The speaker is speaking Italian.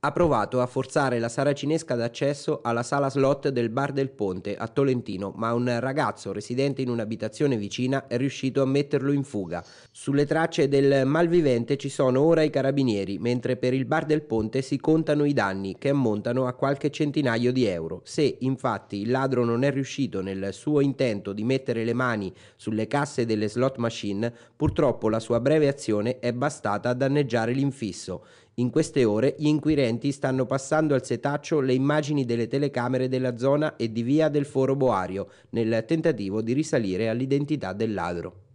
ha provato a forzare la saracinesca d'accesso alla sala slot del Bar del Ponte a Tolentino, ma un ragazzo residente in un'abitazione vicina è riuscito a metterlo in fuga. Sulle tracce del malvivente ci sono ora i carabinieri, mentre per il Bar del Ponte si contano i danni, che ammontano a qualche centinaio di euro. Se infatti il ladro non è riuscito nel suo intento di mettere le mani sulle casse delle slot machine, purtroppo la sua breve azione è bastata a danneggiare l'infisso. In queste ore gli inquirenti stanno passando al setaccio le immagini delle telecamere della zona e di via del Foro Boario nel tentativo di risalire all'identità del ladro.